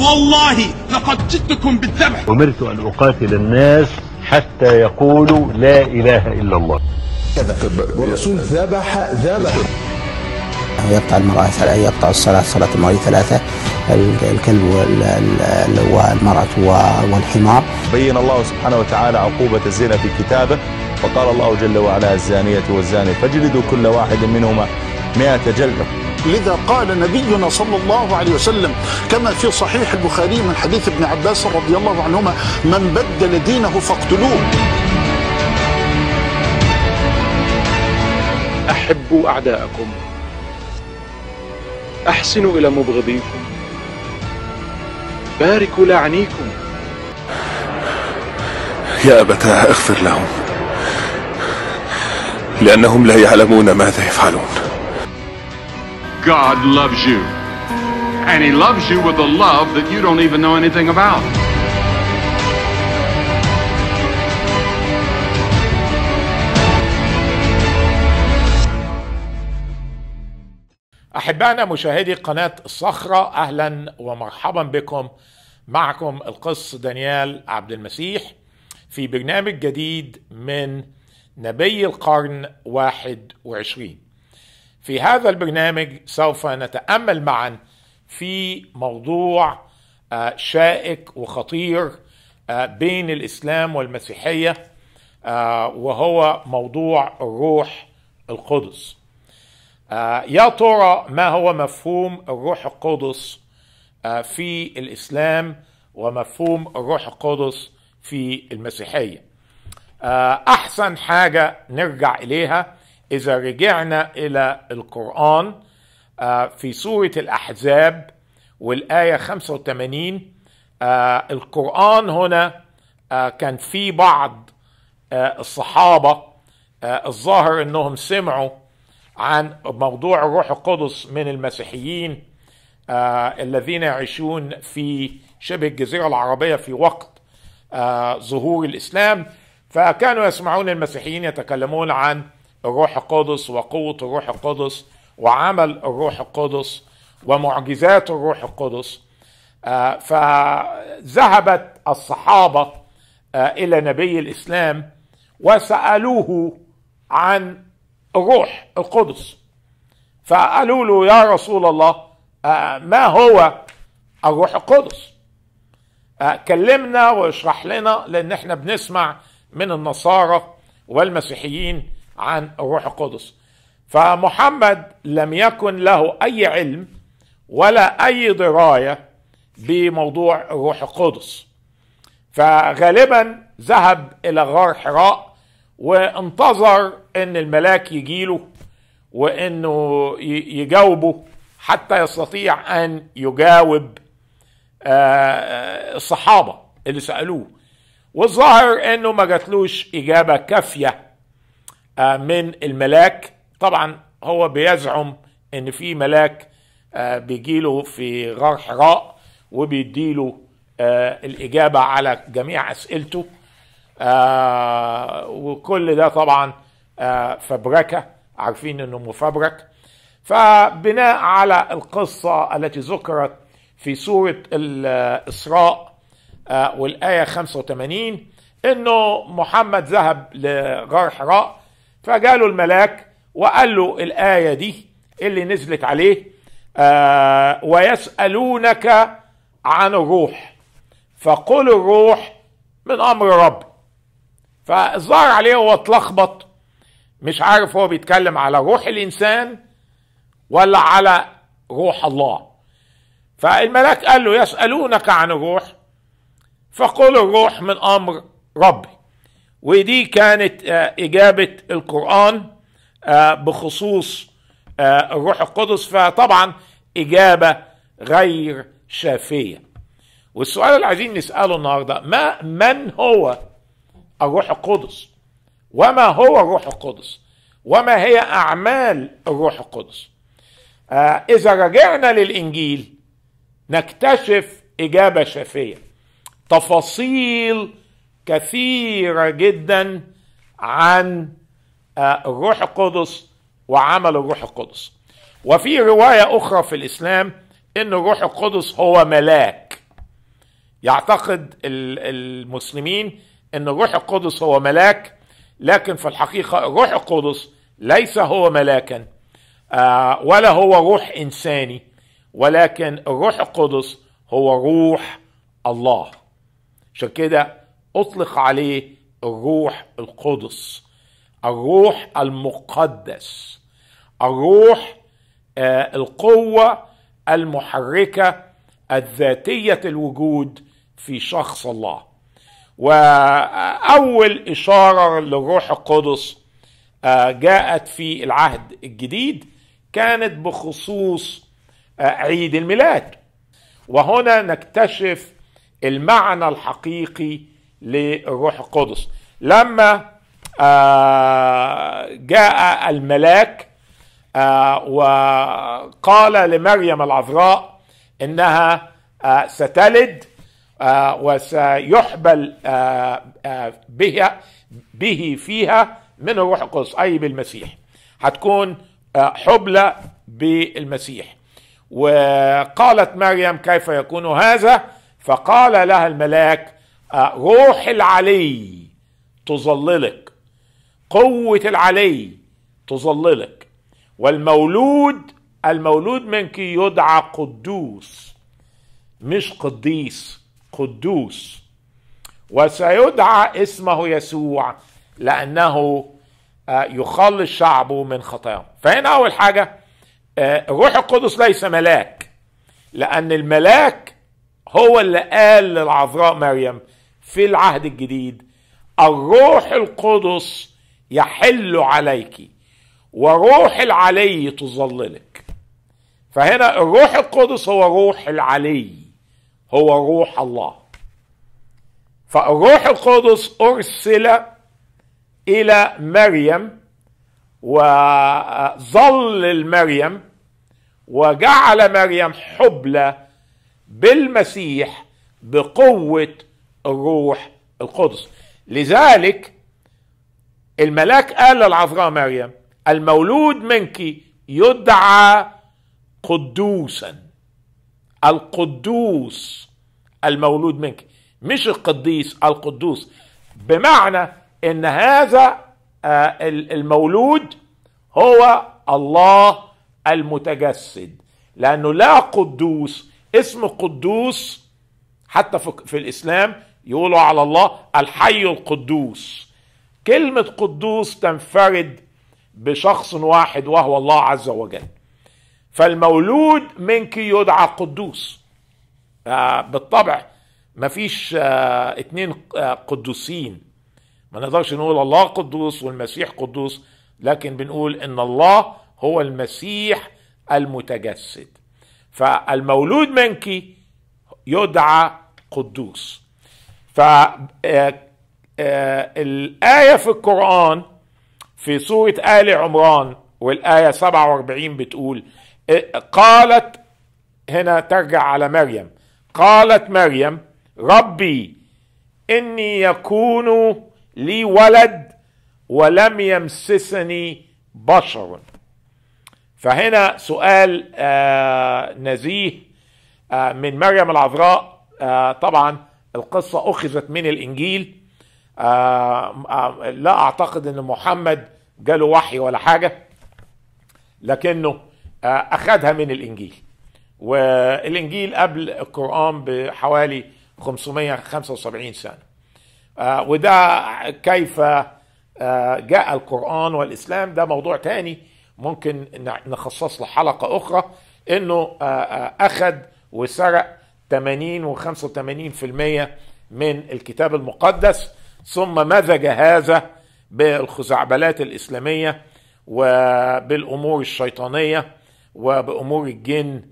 والله لقد جئتكم بالذبح. أمرت أن أقاتل الناس حتى يقولوا لا إله إلا الله. والرسول ذبح ذبح. يقطع المرأة يقطع الصلاة صلاة المرأة ثلاثة الكلب وال- والمرأة والحمار. بين الله سبحانه وتعالى عقوبة الزنا في كتابه وقال الله جل وعلا الزانية والزاني فاجلدوا كل واحد منهما مئة جلدة. لذا قال نبينا صلى الله عليه وسلم كما في صحيح البخاري من حديث ابن عباس رضي الله عنهما من بدل دينه فاقتلوه. أحبوا أعداءكم. أحسنوا إلى مبغضيكم. باركوا لاعنيكم يا أبتاه اغفر لهم. لأنهم لا يعلمون ماذا يفعلون. God loves you. And He loves you with a love that you don't even know anything about. أحبائنا مشاهدي قناة الصخرة أهلا ومرحبا بكم معكم القس دانيال عبد المسيح في برنامج جديد من نبي القرن واحد وعشرين في هذا البرنامج سوف نتأمل معا في موضوع آه، شائك وخطير آه، بين الإسلام والمسيحية آه، وهو موضوع الروح القدس. يا ترى ما هو مفهوم الروح القدس في الإسلام ومفهوم الروح القدس في المسيحية؟ أحسن حاجة نرجع إليها إذا رجعنا إلى القرآن آه، في سورة الأحزاب والآية 85 آه، القرآن هنا آه، كان في بعض الصحابة آه، الظاهر إنهم سمعوا عن موضوع الروح القدس من المسيحيين الذين يعيشون في شبه الجزيرة العربية في وقت ظهور الإسلام. فكانوا يسمعون المسيحيين يتكلمون عن الروح القدس وقوة الروح القدس وعمل الروح القدس ومعجزات الروح القدس. آه فذهبت الصحابة آه إلى نبي الإسلام وسألوه عن الروح القدس. فقالوا له يا رسول الله آه، ما هو الروح القدس؟ كلمنا واشرح لنا لأن إحنا بنسمع من النصارى والمسيحيين عن الروح القدس. فمحمد لم يكن له أي علم ولا أي دراية بموضوع الروح القدس. فغالبا ذهب إلى غار حراء وانتظر إن الملاك يجيله وإنه يجاوبه حتى يستطيع أن يجاوب آه، الصحابة اللي سألوه. والظاهر إنه ما جاتلوش إجابة كافية آه، من الملاك. طبعا هو بيزعم إن في ملاك آه، بيجيله في غار حراء وبيديله آه، الإجابة على جميع أسئلته. آه وكل ده طبعا آه فبركة. عارفين إنه مفبرك. فبناء على القصة التي ذكرت في سورة الإسراء آه والآية 85 إنه محمد ذهب لغار حراء فجاله الملاك وقال له الآية دي اللي نزلت عليه آه ويسألونك عن الروح. فقل الروح من أمر ربي فالظاهر عليه هو اتلخبط مش عارف هو بيتكلم على روح الإنسان ولا على روح الله. فالملاك قال له يسألونك عن الروح فقل الروح من أمر ربي. ودي كانت آه، إجابة القرآن آه، بخصوص آه، الروح القدس. فطبعا إجابة غير شافية. والسؤال اللي عايزين نسأله النهارده ما من هو الروح القدس؟ وما هو الروح القدس؟ وما هي أعمال الروح القدس؟ إذا رجعنا للإنجيل نكتشف إجابة شافية. تفاصيل كثيرة جدا عن آه الروح القدس وعمل الروح القدس. وفي رواية أخرى في الإسلام إن الروح القدس هو ملاك. يعتقد المسلمين إن الروح القدس هو ملاك لكن في الحقيقة الروح القدس ليس هو ملاكا ولا هو روح إنساني ولكن الروح القدس هو روح الله. عشان كده أطلق عليه الروح القدس الروح المقدس الروح القوة المحركة الذاتية الوجود في شخص الله. وأول إشارة للروح القدس جاءت في العهد الجديد كانت بخصوص عيد الميلاد. وهنا نكتشف المعنى الحقيقي للروح القدس. لما جاء الملاك وقال لمريم العذراء إنها ستلد وسيحبل بها به فيها من الروح القدس أي بالمسيح. هتكون حبلى بالمسيح. وقالت مريم كيف يكون هذا؟ فقال لها الملاك روح العلي تظللك قوة العلي تظللك. والمولود المولود منك يدعى قدوس مش قديس قدوس. وسيدعى اسمه يسوع لأنه يخلص شعبه من خطاياهم. فهنا أول حاجة الروح القدس ليس ملاك لأن الملاك هو اللي قال للعذراء مريم في العهد الجديد. الروح القدس يحل عليك وروح العلي تظللك. فهنا الروح القدس هو روح العلي هو روح الله. فالروح القدس أرسل إلى مريم وظل مريم وجعل مريم حبلى بالمسيح بقوة الروح القدس. لذلك الملاك قال للعذراء مريم المولود منك يدعى قدوسا. القدوس المولود منك. مش القديس القدوس. بمعنى إن هذا المولود هو الله المتجسد. لأنه لا قدوس اسم قدوس حتى في الإسلام يقولوا على الله الحي القدوس. كلمة قدوس تنفرد بشخص واحد وهو الله عز وجل. فالمولود منك يدعى قدوس. آه بالطبع ما فيش آه اتنين آه قدوسين. ما نقدرش نقول الله قدوس والمسيح قدوس لكن بنقول إن الله هو المسيح المتجسد. فالمولود منك يدعى قدوس. فالآية في القرآن في سورة آل عمران والآية 47 بتقول قالت هنا ترجع على مريم قالت مريم ربي إني يكون لي ولد ولم يمسسني بشر. فهنا سؤال آه نزيه آه من مريم العذراء آه طبعا القصة أخذت من الإنجيل. لا أعتقد أن محمد جاله وحي ولا حاجة لكنه أخذها من الإنجيل. والإنجيل قبل القرآن بحوالي 575 سنة. وده كيف جاء القرآن والإسلام ده موضوع تاني ممكن نخصص له حلقة أخرى. إنه أخذ وسرق 80 و 85% من الكتاب المقدس. ثم مزج هذا بالخزعبلات الإسلامية وبالأمور الشيطانية وبأمور الجن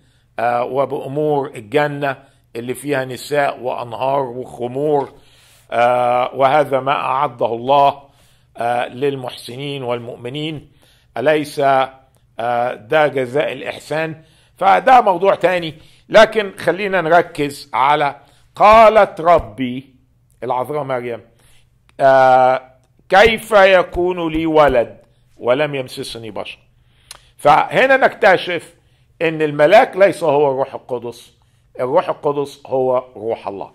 وبأمور الجنة اللي فيها نساء وأنهار وخمور وهذا ما أعده الله للمحسنين والمؤمنين. أليس ده جزاء الإحسان؟ فده موضوع تاني. لكن خلينا نركز على قالت ربي العذراء مريم كيف يكون لي ولد ولم يمسسني بشر؟ فهنا نكتشف إن الملاك ليس هو الروح القدس الروح القدس هو روح الله.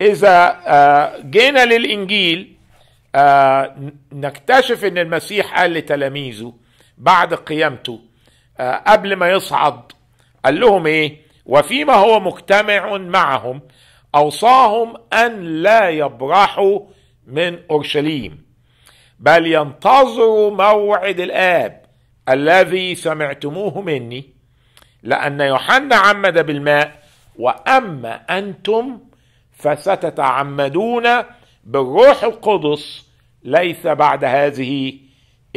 إذا آه، جينا للإنجيل آه، نكتشف إن المسيح قال لتلاميذه بعد قيامته آه، قبل ما يصعد قال لهم إيه؟ وفيما هو مجتمع معهم أوصاهم أن لا يبرحوا من أورشليم بل ينتظروا موعد الآب الذي سمعتموه مني لأن يوحنا عمد بالماء وأما أنتم فستتعمدون بالروح القدس ليس بعد هذه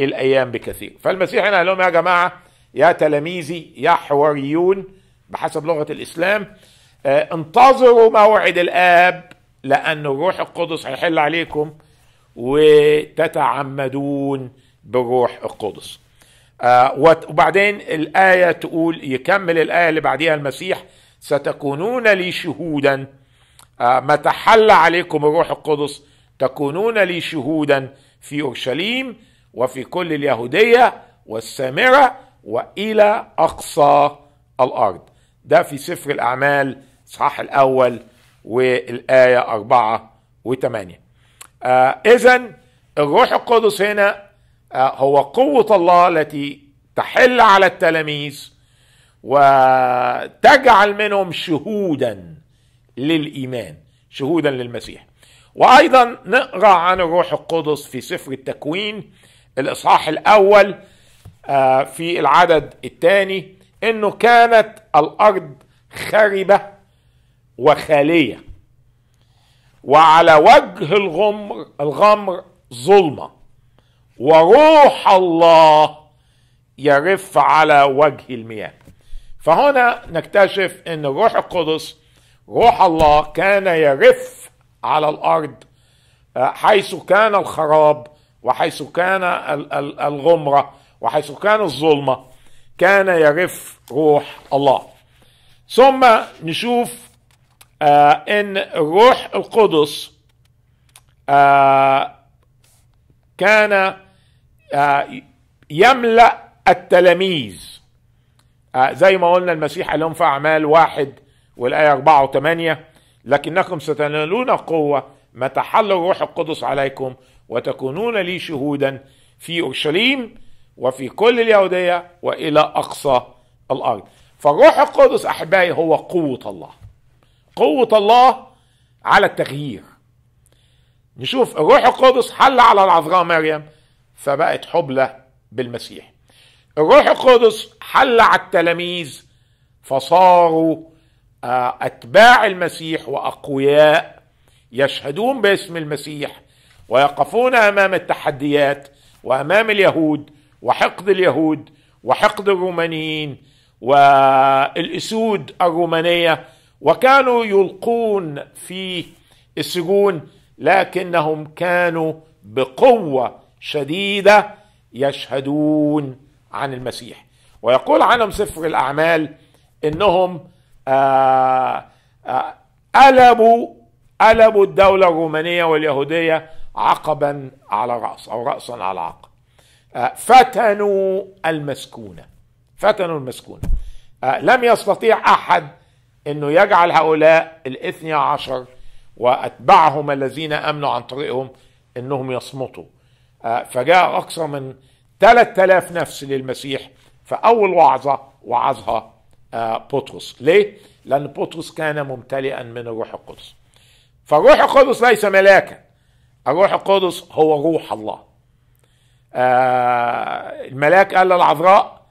الأيام بكثير. فالمسيح هنا قال لهم يا جماعة يا تلاميذي يا حواريون بحسب لغة الإسلام آه، انتظروا موعد الآب لأن الروح القدس هيحل عليكم وتتعمدون بالروح القدس. آه، وبعدين الآية تقول يكمل الآية اللي بعديها المسيح ستكونون لي شهودا. آه، متى حل عليكم الروح القدس تكونون لي شهودا في أورشليم وفي كل اليهودية والسامرة وإلى أقصى الأرض. ده في سفر الأعمال صح الأول والآية أربعة وثمانية. آه إذا الروح القدس هنا آه هو قوة الله التي تحل على التلاميذ وتجعل منهم شهودا للإيمان شهودا للمسيح. وأيضا نقرأ عن الروح القدس في سفر التكوين الإصحاح الأول آه في العدد الثاني إنه كانت الأرض خربة وخالية. وعلى وجه الغمر الغمر ظلمة. وروح الله يرف على وجه المياه. فهنا نكتشف إن الروح القدس روح الله كان يرف على الأرض آه، حيث كان الخراب وحيث كان ال- ال- الغمرة. وحيث كان الظلمه كان يرف روح الله. ثم نشوف آه إن الروح القدس آه كان آه يملأ التلاميذ. آه زي ما قلنا المسيح لهم في أعمال واحد والآية أربعة وثمانية لكنكم ستنالون قوة متى حل الروح القدس عليكم وتكونون لي شهودا في أورشليم وفي كل اليهودية وإلى أقصى الأرض. فالروح القدس أحبائي هو قوة الله. قوة الله على التغيير. نشوف الروح القدس حل على العذراء مريم فبقت حبلى بالمسيح. الروح القدس حل على التلاميذ فصاروا آه، أتباع المسيح وأقوياء يشهدون باسم المسيح ويقفون أمام التحديات وأمام اليهود وحقد اليهود وحقد الرومانيين والإسود الرومانية وكانوا يلقون في السجون لكنهم كانوا بقوة شديدة يشهدون عن المسيح. ويقول عنهم سفر الأعمال إنهم آه آه قلبوا قلبوا الدولة الرومانية واليهودية عقبا على رأس أو راسا على عقب. فتنوا المسكونة. فتنوا المسكونة. آه لم يستطيع أحد إنه يجعل هؤلاء الاثني عشر وأتباعهم الذين أمنوا عن طريقهم إنهم يصمتوا. آه فجاء أكثر من 3000 نفس للمسيح فاول وعظة وعظها آه بطرس. ليه؟ لأن بطرس كان ممتلئا من الروح القدس. فالروح القدس ليس ملاكا. الروح القدس هو روح الله. آه الملاك قال للعذراء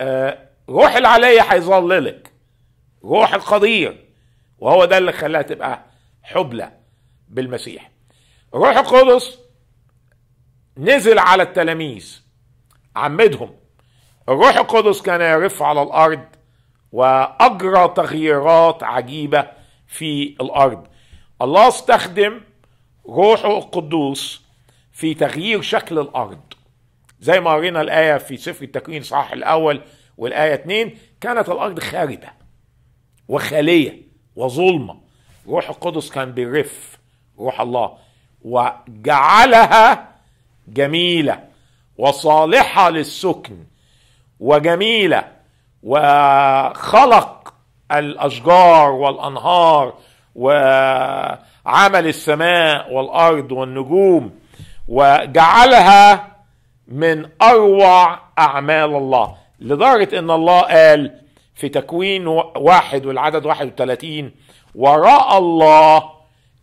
آه روح العلي هيظللك. روح القدير. وهو ده اللي خلاها تبقى حبلى بالمسيح. الروح القدس نزل على التلاميذ عمدهم. الروح القدس كان يرف على الأرض وأجرى تغييرات عجيبة في الأرض. الله استخدم روحه القدوس في تغيير شكل الأرض. زي ما قرينا الآية في سفر التكوين صح الأول والآية 2 كانت الأرض خاربة وخاليه وظلمة. روح القدس كان بيرف روح الله وجعلها جميلة وصالحة للسكن وجميلة وخلق الأشجار والأنهار وعمل السماء والأرض والنجوم. وجعلها من أروع أعمال الله. لدرجة إن الله قال في تكوين واحد والعدد 31 وراى الله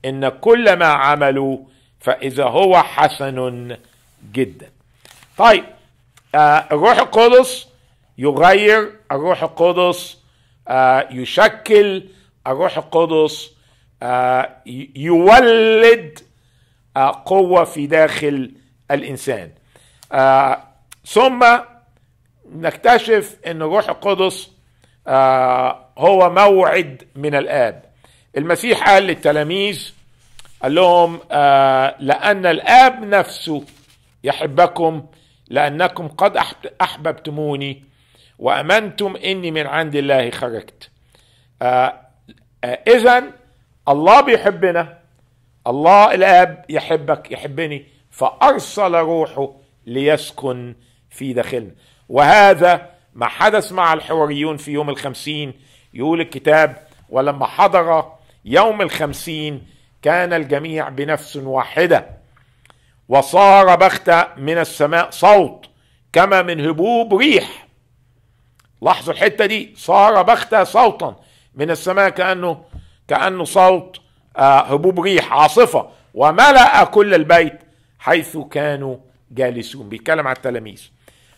إن كل ما عملوا فإذا هو حسن جدا. طيب آه الروح القدس يغير الروح القدس آه يشكل الروح القدس آه يولد قوة في داخل الإنسان. آه ثم نكتشف أن الروح القدس آه هو موعد من الآب. المسيح قال للتلاميذ قال لهم آه لأن الآب نفسه يحبكم لأنكم قد أحببتموني وأمنتم إني من عند الله خرجت. آه آه إذا الله بيحبنا الله الآب يحبك يحبني فأرسل روحه ليسكن في داخلنا. وهذا ما حدث مع الحواريون في يوم الخمسين. يقول الكتاب ولما حضر يوم الخمسين كان الجميع بنفس واحدة. وصار بختة من السماء صوت كما من هبوب ريح. لاحظوا الحتة دي صار بختة صوتا من السماء كأنه كأنه صوت هبوب ريح عاصفة وملأ كل البيت حيث كانوا جالسون. بيتكلم عن التلاميذ.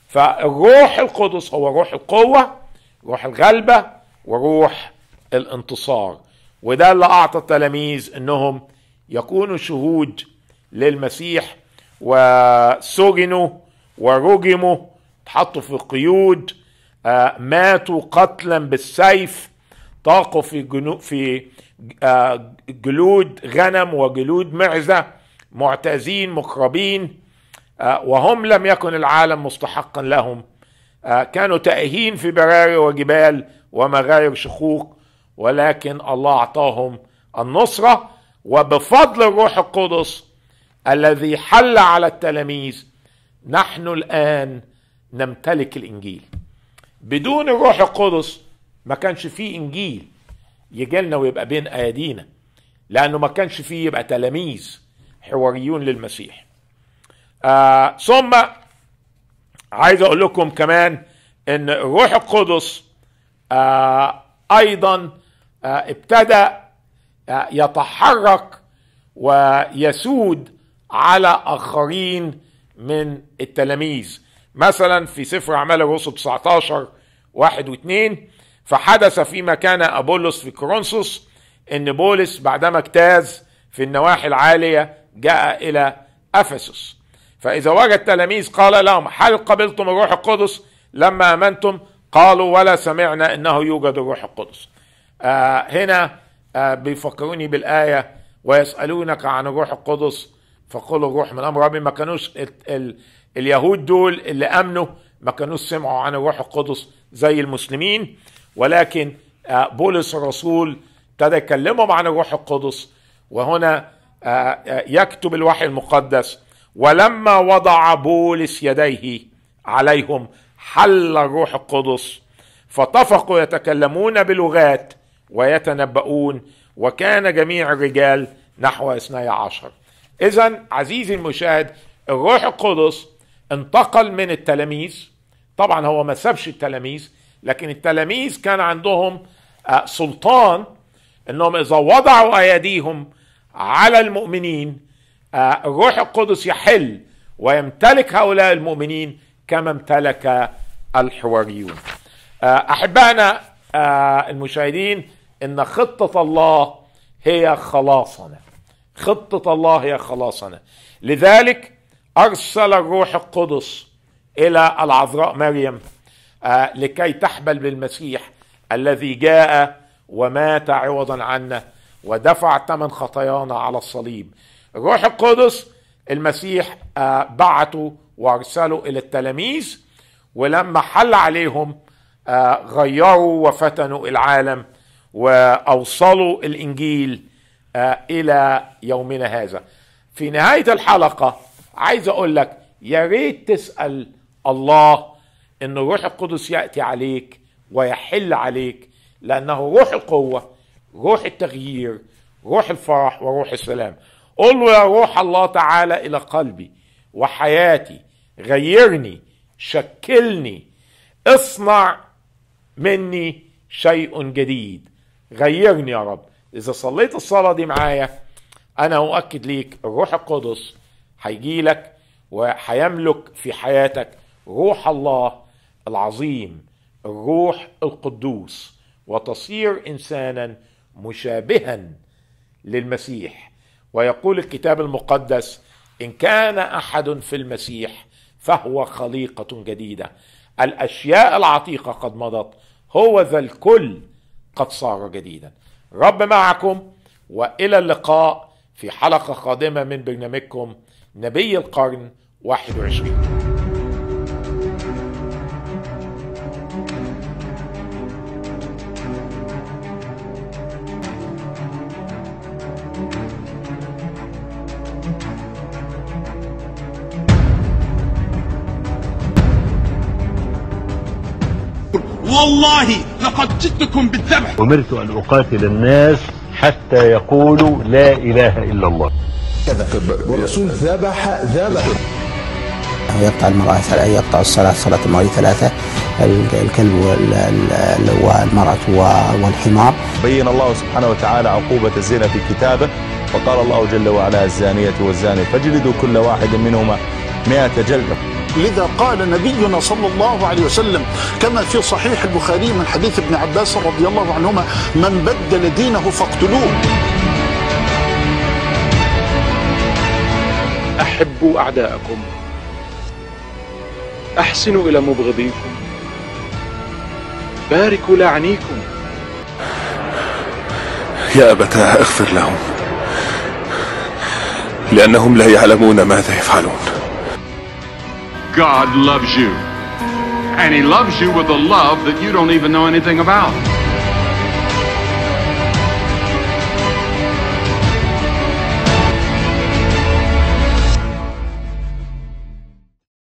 فالروح القدس هو روح القوة روح الغلبة وروح الانتصار. وده اللي أعطى التلاميذ أنهم يكونوا شهود للمسيح وسجنوا ورجموا اتحطوا في قيود ماتوا قتلا بالسيف طاقوا في جنو في جلود غنم وجلود معزة معتزين مقربين وهم لم يكن العالم مستحقا لهم. كانوا تائهين في براري وجبال ومغاير شقوق ولكن الله أعطاهم النصرة وبفضل الروح القدس الذي حل على التلاميذ. نحن الآن نمتلك الإنجيل. بدون الروح القدس ما كانش فيه إنجيل. يجي لنا ويبقى بين ايدينا لأنه ما كانش فيه يبقى تلاميذ حواريون للمسيح. آه ثم عايز أقول لكم كمان إن الروح القدس آه أيضا آه ابتدى آه يتحرك ويسود على آخرين من التلاميذ. مثلا في سفر أعمال الرسل 19 واحد واثنين فحدث فيما كان أبولس في كورنثوس إن بولس بعدما اجتاز في النواحي العالية جاء إلى أفسس. فإذا وجد تلاميذ قال لهم هل قبلتم الروح القدس؟ لما آمنتم قالوا ولا سمعنا إنه يوجد الروح القدس. آه هنا آه بيفكروني بالآية ويسألونك عن الروح القدس فقولوا الروح من أمر ربي. ما كانوش ال ال اليهود دول اللي آمنوا ما كانوش سمعوا عن الروح القدس زي المسلمين. ولكن آه بولس الرسول ابتدى يكلمهم عن الروح القدس وهنا يكتب الوحي المقدس ولما وضع بولس يديه عليهم حل الروح القدس فطفقوا يتكلمون بلغات ويتنبؤون وكان جميع الرجال نحو اثني عشر. اذا عزيزي المشاهد الروح القدس انتقل من التلاميذ طبعا هو ما سابش التلاميذ لكن التلاميذ كان عندهم سلطان إنهم إذا وضعوا أيديهم على المؤمنين الروح القدس يحل ويمتلك هؤلاء المؤمنين كما امتلك الحواريون. أحبائنا المشاهدين إن خطة الله هي خلاصنا. خطة الله هي خلاصنا. لذلك أرسل الروح القدس إلى العذراء مريم. لكي تحبل بالمسيح الذي جاء ومات عوضا عنا ودفع ثمن خطايانا على الصليب. الروح القدس المسيح بعته وارسله إلى التلاميذ ولما حل عليهم غيروا وفتنوا العالم وأوصلوا الإنجيل إلى يومنا هذا. في نهاية الحلقة عايز أقول لك يا ريت تسأل الله ان الروح القدس يأتي عليك ويحل عليك لأنه روح القوة روح التغيير روح الفرح وروح السلام. قل له يا روح الله تعالى إلى قلبي وحياتي غيرني شكلني اصنع مني شيء جديد. غيرني يا رب. إذا صليت الصلاة دي معايا أنا أؤكد ليك الروح القدس هيجي لك وهيملك في حياتك. روح الله العظيم الروح القدوس وتصير إنسانا مشابها للمسيح. ويقول الكتاب المقدس إن كان أحد في المسيح فهو خليقة جديدة. الأشياء العتيقة قد مضت هو ذا الكل قد صار جديدا. رب معكم وإلى اللقاء في حلقة قادمة من برنامجكم نبي القرن 21 والله لقد جئتكم بالذبح. أمرت أن أقاتل الناس حتى يقولوا لا إله إلا الله. كذا والرسول ذبح ذبح. يقطع المرأة يقطع الصلاة صلاة المرأة ثلاثة الكلب والمرأة والحمار. بين الله سبحانه وتعالى عقوبة الزنا في كتابه وقال الله جل وعلا الزانية والزاني فاجلدوا كل واحد منهما مئة جلدة. لذا قال نبينا صلى الله عليه وسلم كما في صحيح البخاري من حديث ابن عباس رضي الله عنهما من بدل دينه فاقتلوه. أحبوا أعداءكم. أحسنوا إلى مبغضيكم. باركوا لعنيكم. يا أبتاه اغفر لهم. لأنهم لا يعلمون ماذا يفعلون. God loves you. And He loves you with a love that you don't even know anything about.